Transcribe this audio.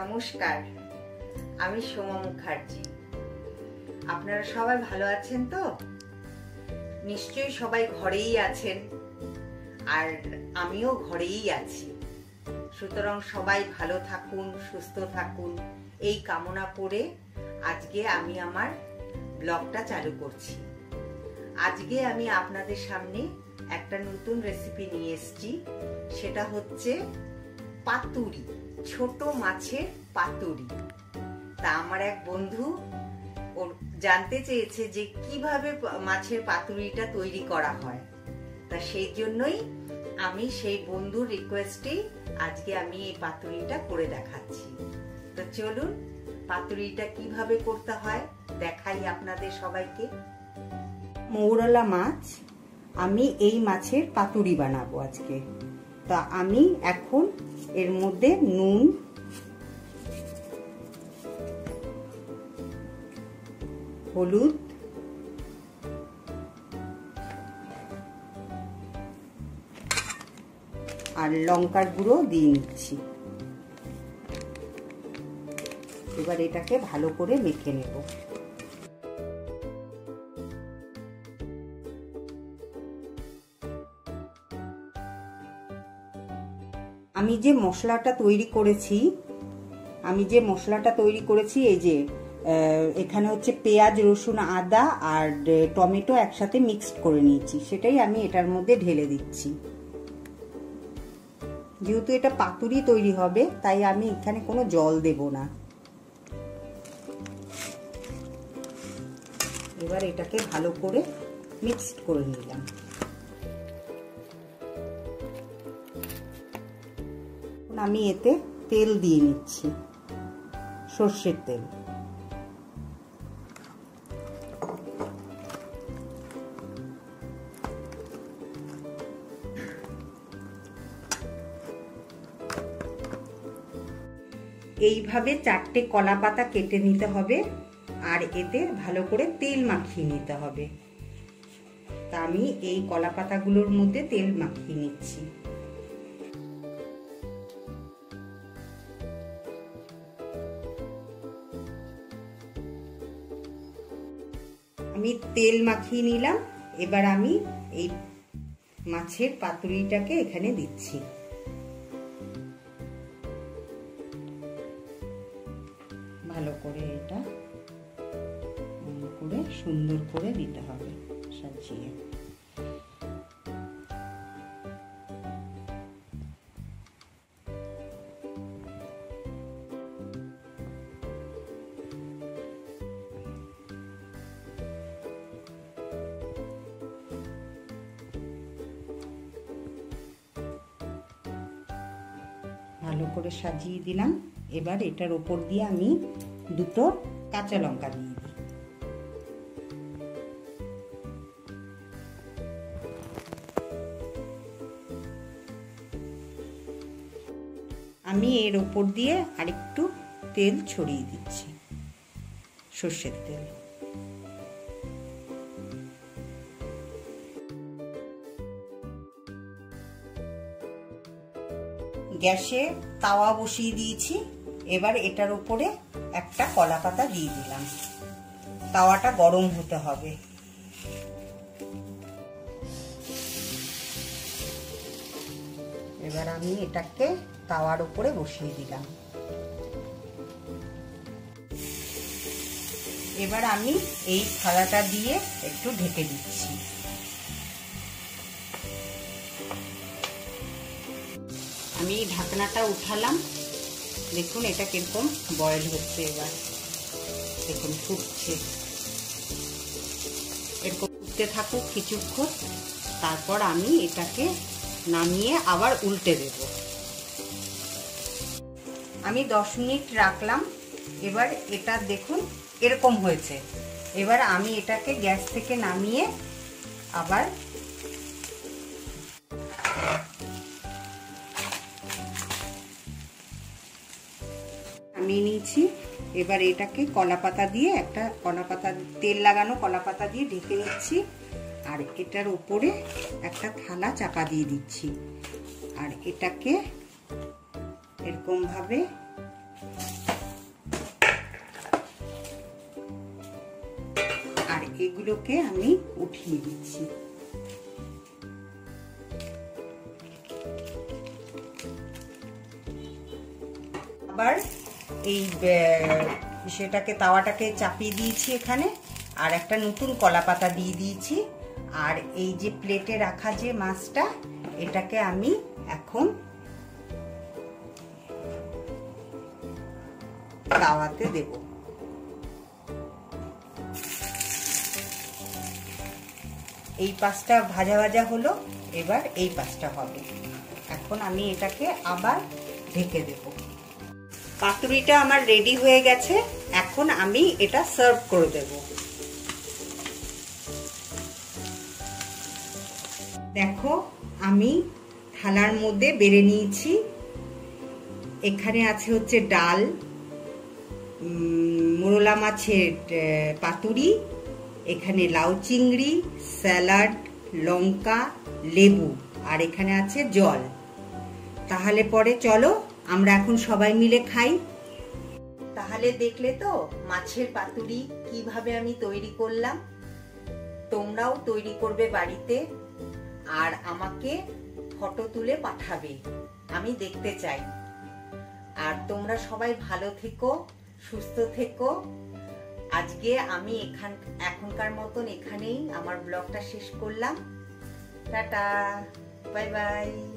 নমস্কার, আমি সোমা মুখার্জি। আপনারা সবাই ভালো আছেন তো? নিশ্চয়ই সবাই ঘরেই আছেন, আর আমিও ঘরেই আছি। সুতরাং সবাই ভালো থাকুন, সুস্থ থাকুন। এই কামনা করে আজকে আমি আমার ব্লগটা চালু করছি। আজকে আমি আপনাদের সামনে একটা নতুন রেসিপি নিয়ে এসেছি, সেটা হচ্ছে পাতুরি। ছোট মাছের পাতুরি। তা আমার এক বন্ধু ওর জানতে চেয়েছে যে কীভাবে মাছের পাতুরিটা তৈরি করা হয়। তা সেই জন্যই আমি সেই বন্ধুর রিকোয়েস্টেই আজকে আমি এই পাতুরিটা করে দেখাচ্ছি। তো চলুন, পাতুরিটা কীভাবে করতে হয় দেখাই আপনাদের সবাইকে। মৌরলা মাছ, আমি এই মাছের পাতুরি বানাবো আজকে। তা আমি এখন এর মধ্যে নুন, হলুদ, আর লঙ্কার গুঁড়ো দিয়ে নিচ্ছি। এবার এটাকে ভালো করে মেখে নেব। আমি যে মশলাটা তৈরি করেছি, আমি যে মশলাটা তৈরি করেছি, এই যে এখানে হচ্ছে পেঁয়াজ, রসুন, আদা আর টমেটো একসাথে মিক্সড করে নিয়েছি। সেটাই আমি এটার মধ্যে ঢেলে দিচ্ছি। যেহেতু এটা পাতুরি তৈরি হবে, তাই আমি এখানে কোনো জল দেব না। এবার এটাকে ভালো করে মিক্সড করে নিলাম। আমি এতে তেল দিয়ে নিচ্ছি। সর্ষের তেল। এইভাবে চারটে কলা পাতা কেটে নিতে হবে আর এতে ভালো করে তেল মাখিয়ে নিতে হবে। তা আমি এই কলা পাতাগুলোর মধ্যে তেল মাখিয়ে নিচ্ছি। আমি তেল মাখিয়ে নিলাম, এবার আমি এই মাছের পাতুরিটাকে এখানে দিচ্ছি। ভালো করে এটা করে সুন্দর করে দিতে হবে, সাজিয়ে। ভালো করে সাজিয়ে দিলাম। এবার এটার ওপর দিয়ে আমি দুটো কাঁচা লঙ্কা দিয়ে দিই। আমি এর ওপর দিয়ে আরেকটু তেল ছড়িয়ে দিচ্ছি। সর্ষের তেল। গ্যাসে তাওয়া বসিয়ে দিয়েছি। এবার এটার উপরে একটা কলা পাতা দিয়ে দিলাম। তাওয়াটা গরম হতে হবে। এবার আমি এটাকে তাওয়ার উপরে বসিয়ে দিলাম। এবার আমি এই থালাটা দিয়ে একটু ঢেকে দিচ্ছি। আমি ঢাকনাটা উঠালাম। দেখুন এটা কীরকম বয়েল হচ্ছে এবার। দেখুন ফুটছে। এরকম ফুটতে থাকুক কিছুক্ষণ, তারপর আমি এটাকে নামিয়ে আবার উল্টে দেব। আমি দশ মিনিট রাখলাম। এবার এটা দেখুন এরকম হয়েছে। এবার আমি এটাকে গ্যাস থেকে নামিয়ে আবার নামিয়ে নিয়েছি। এবার এটাকে কলা পাতা দিয়ে একটা কলা পাতা, তেল লাগানো কলা পাতা দিয়ে ঢেকে নিচ্ছি। আর এটার উপরে একটা থালা চাপা দিয়ে দিচ্ছি। আর এটাকে এরকমভাবে আর এগুলোকে আমি উঠিয়ে দিচ্ছি। আবার এই সেটাকে, তাওয়াটাকে চাপিয়ে দিয়েছি এখানে। আর একটা নতুন কলা পাতা দিয়ে দিয়েছি। আর এই যে প্লেটে রাখা যে মাছটা, এটাকে আমি এখন তাওয়াতে দেব। এই পাঁচটা ভাজা ভাজা হলো, এবার এই পাঁচটা হবে। এখন আমি এটাকে আবার ঢেকে দেব। পাতুরিটা আমার রেডি হয়ে গেছে, এখন আমি এটা সার্ভ করে দেব। দেখো, আমি থালার মধ্যে বেড়ে নিয়েছি। এখানে আছে হচ্ছে ডাল মোরলা মাছের পাতুরি, এখানে লাউ চিংড়ি, স্যালাড, লঙ্কা, লেবু, আর এখানে আছে জল। তাহলে পরে চলো আমরা এখন সবাই মিলে খাই। তাহলে দেখলে তো মাছের পাতুরি কীভাবে আমি তৈরি করলাম। তোমরাও তৈরি করবে বাড়িতে আর আমাকে ফটো তুলে পাঠাবে। আমি দেখতে চাই। আর তোমরা সবাই ভালো থেকো, সুস্থ থেকো। আজকে আমি এখান, এখনকার মতন এখানেই আমার ব্লগটা শেষ করলাম। Ta-ta, bye bye.